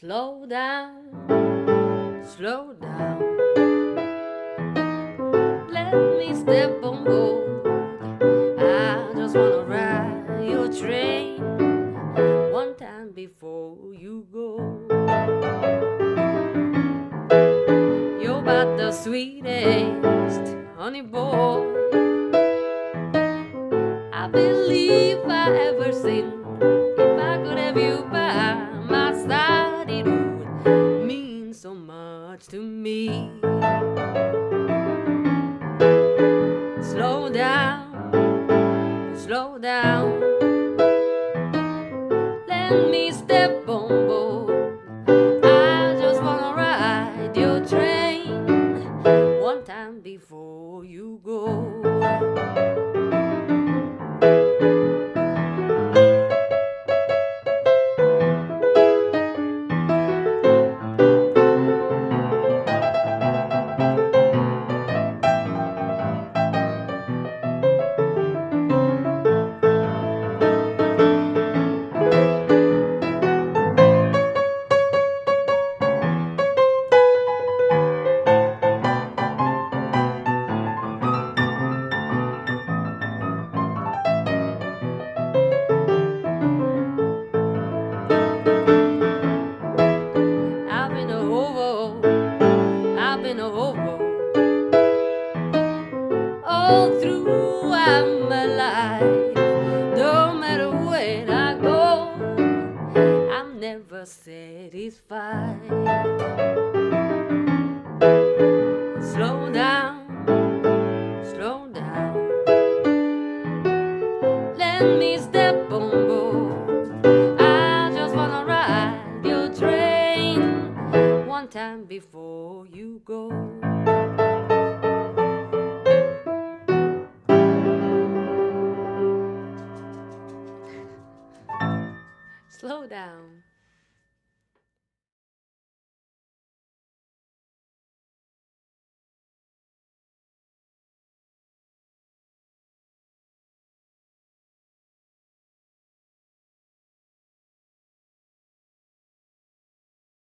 Slow down, slow down. Let me step on board. I just wanna ride your train one time before you go. You're about the sweetest honey boy much to me. Slow down, slow down. Let me step on board. I just wanna ride your train one time before you go. Hobo all through my life. No matter where I go, I'm never satisfied. Slow down, slow down. Let me step time before you go. Slow down.